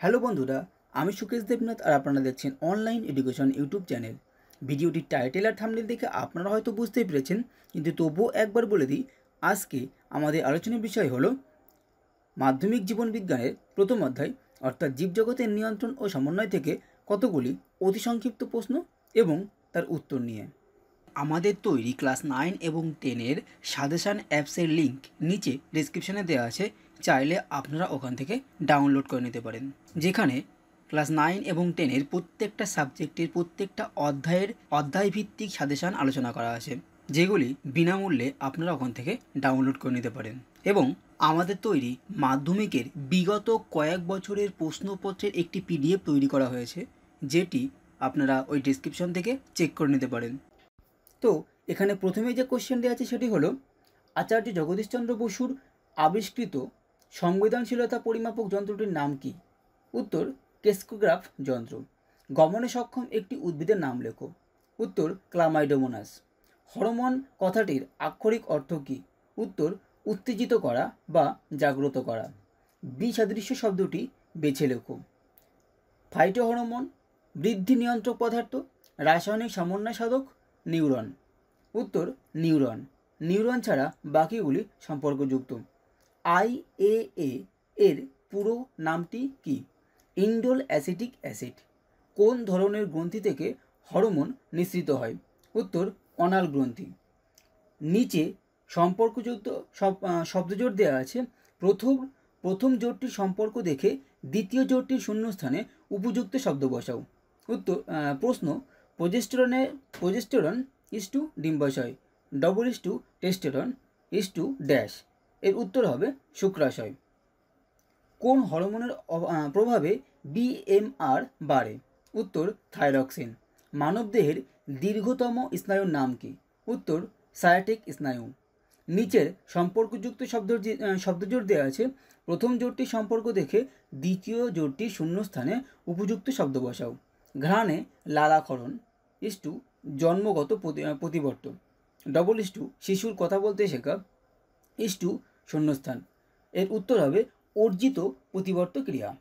Hello বন্ধুরা, আমি সুকেশ দেবনাথ আর আপনারা দেখছেন অনলাইন এডুকেশন ইউটিউব চ্যানেল। ভিডিওটির টাইটেল আর থামনেল দেখে আপনারা হয়তো বুঝতেই পেরেছেন, কিন্তু তবুও একবার বলে দিই, আজকে আমাদের আলোচনার বিষয় হলো মাধ্যমিক জীবন বিজ্ঞানের প্রথম অধ্যায়, অর্থাৎ জীবজগতের নিয়ন্ত্রণ ও সমন্বয় থেকে কতগুলি অতি সংক্ষিপ্ত প্রশ্ন এবং তার উত্তর নিয়ে। আমাদের তৈরি ক্লাস নাইন এবং টেনের সাজেশান অ্যাপসের লিঙ্ক নিচে ডিসক্রিপশানে দেওয়া আছে। চাইলে আপনারা ওখান থেকে ডাউনলোড করে নিতে পারেন। যেখানে ক্লাস নাইন এবং টেনের প্রত্যেকটা সাবজেক্টের প্রত্যেকটা অধ্যায়ের অধ্যায় ভিত্তিক সাজেশান আলোচনা করা আছে, যেগুলি বিনামূল্যে আপনারা ওখান থেকে ডাউনলোড করে নিতে পারেন। এবং আমাদের তৈরি মাধ্যমিকের বিগত কয়েক বছরের প্রশ্নপত্রের একটি পিডিএফ তৈরি করা হয়েছে, যেটি আপনারা ওই ডিসক্রিপশন থেকে চেক করে নিতে পারেন। তো এখানে প্রথমে যে কোশ্চেনটি আছে সেটি হলো, আচার্য জগদীশচন্দ্র বসুর আবিষ্কৃত সংবেদনশীলতা পরিমাপক যন্ত্রটির নাম কি? উত্তর, কেস্কোগ্রাফ যন্ত্র। গমনে সক্ষম একটি উদ্ভিদের নাম লেখো। উত্তর, ক্লামাইডোমোনাস। হরমোন কথাটির আক্ষরিক অর্থ কী? উত্তর, উত্তেজিত করা বা জাগ্রত করা। বিসাদৃশ্য শব্দটি বেছে লেখো। ফাইটোহরমোন, বৃদ্ধি নিয়ন্ত্রক পদার্থ, রাসায়নিক সমন্বয় সাধক, নিউরন। উত্তর, নিউরন। নিউরন ছাড়া বাকিগুলি সম্পর্কযুক্ত। আই এ এ এর পুরো নামটি কি? Indole acetic acid. কোন ধরনের গ্রন্থি থেকে হরমোন নিঃসৃত হয়? উত্তর, অনাল গ্রন্থি। নিচে সম্পর্কযুক্ত শব্দজোট দেওয়া আছে। প্রথম প্রথম জোটটির সম্পর্ক দেখে দ্বিতীয় জোটটির শূন্যস্থানে উপযুক্ত শব্দ বসাও। উত্তর প্রশ্ন, প্রজেস্টেরনে, progesterone is to ডিম্বাশয়, double is to testosterone is to dash. এর উত্তর হবে শুক্রাশয়। কোন হরমোনের প্রভাবে বিএমআর বাড়ে? উত্তর, থাইরক্সিন। মানবদেহের দীর্ঘতম স্নায়ুর নাম কি? উত্তর, সায়াটিক স্নায়ু। নিচের সম্পর্কযুক্ত শব্দ শব্দজোট দেওয়া আছে, প্রথম জোটটির সম্পর্ক দেখে দ্বিতীয় জোটটির শূন্যস্থানে উপযুক্ত শব্দ বসাও। ঘ্রাণে লালাক্ষরণ, ইস টু জন্মগত প্রতিবর্ত ডবল ইস টু শিশুর কথা বলতে শেখা, ইস টু শূন্যস্থান। এর উত্তর হবে অর্জিত প্রতিবর্ত ক্রিয়া।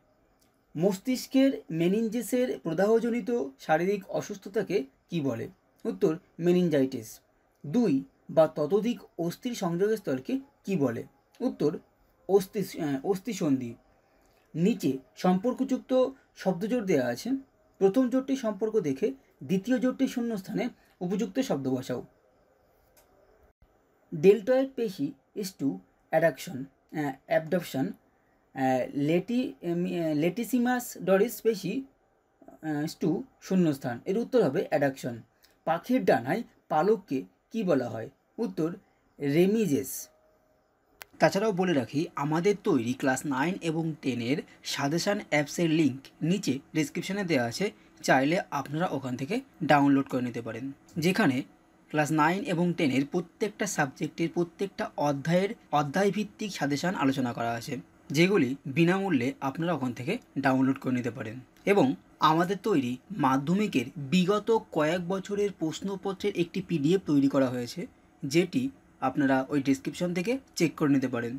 মস্তিষ্কের মেনিনজেসের প্রদাহজনিত শারীরিক অসুস্থতাকে কি বলে? উত্তর, মেনিনজাইটিস। দুই, বা ততোধিক অস্থির সংযোগের স্তরকে কি বলে? উত্তর, অস্থি অস্থিসন্ধি। নিচে সম্পর্কযুক্ত শব্দজোট দেওয়া আছে। প্রথম জোটটির সম্পর্ক দেখে দ্বিতীয় জোটটির শূন্যস্থানে উপযুক্ত শব্দ বসাও। ডেল্টয়েড পেশি ইস টু অ্যাডাকশন অ্যাবডপশন লেটি লেটিসিমাস ডরিস পেশি টু শূন্যস্থান। এর উত্তর হবে অ্যাডাকশন। পাখির ডানায় পালককে কি বলা হয়? উত্তর, রেমিজেস। তাছাড়াও বলে রাখি, আমাদের তৈরি ক্লাস নাইন এবং টেনের সাজেশান অ্যাপসের লিঙ্ক নিচে ডিসক্রিপশানে দেওয়া আছে। চাইলে আপনারা ওখান থেকে ডাউনলোড করে নিতে পারেন। যেখানে ক্লাস নাইন এবং টেনের প্রত্যেকটা সাবজেক্টের প্রত্যেকটা অধ্যায়ের অধ্যায় ভিত্তিক সাজেশান আলোচনা করা আছে, যেগুলি বিনামূল্যে আপনারা ওখান থেকে ডাউনলোড করে নিতে পারেন। এবং আমাদের তৈরি মাধ্যমিকের বিগত কয়েক বছরের প্রশ্নপত্রের একটি পিডিএফ তৈরি করা হয়েছে, যেটি আপনারা ওই ডিসক্রিপশন থেকে চেক করে নিতে পারেন।